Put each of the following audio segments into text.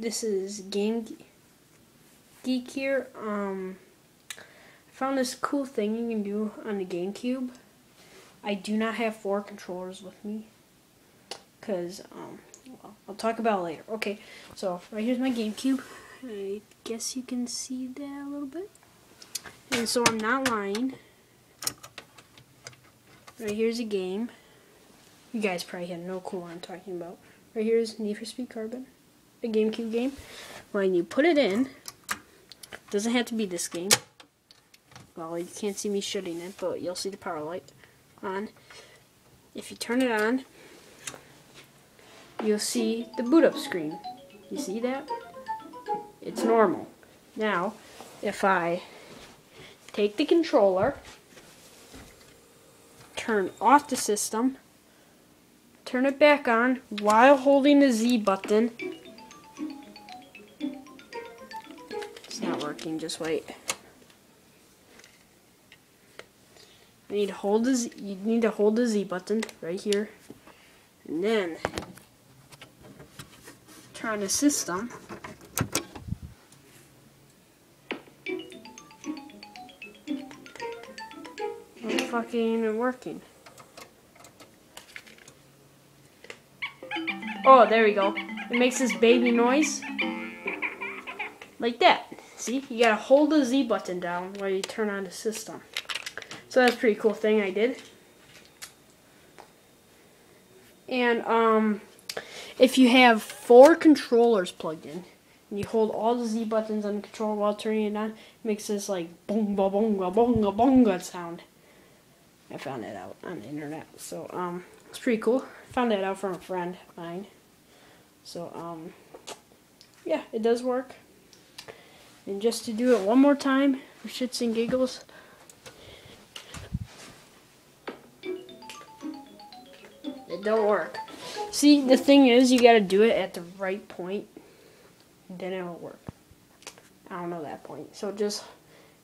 this is Game Geek here. Um, I found this cool thing you can do on the GameCube. I do not have four controllers with me because um, well, I'll talk about later. Okay, so right here's my GameCube. I guess you can see that a little bit. And so I'm not lying. Right here's a game. You guys probably have no clue what I'm talking about. Right here's Need for Speed Carbon, a GameCube game. When you put it in, doesn't have to be this game. Well, you can't see me shutting it, but you'll see the power light on. If you turn it on, you'll see the boot up screen. You see that? It's normal. Now, if I take the controller, turn off the system, turn it back on while holding the Z button. Working, just wait. You need to hold the Z, you need to hold the Z button right here. And then turn the system. Fucking even working. Oh, there we go. It makes this baby noise. Like that. See? You gotta hold the Z button down while you turn on the system. So that's a pretty cool thing I did. And, um, if you have four controllers plugged in, and you hold all the Z buttons on the controller while turning it on, it makes this, like, bonga bonga bonga bonga sound. I found that out on the internet. So, um, it's pretty cool. Found that out from a friend of mine. So, um, yeah, it does work. And just to do it one more time for shits and giggles. It don't work. See, the thing is, you gotta do it at the right point. Then it'll work. I don't know that point. So just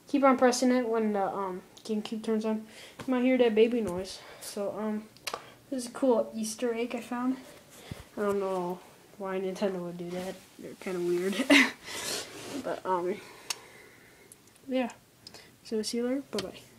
keep on pressing it when the um, GameCube turns on. You might hear that baby noise. So, um, this is a cool Easter egg I found. I don't know why Nintendo would do that. They're kind of weird. but, um, yeah. So, see you later. Bye-bye.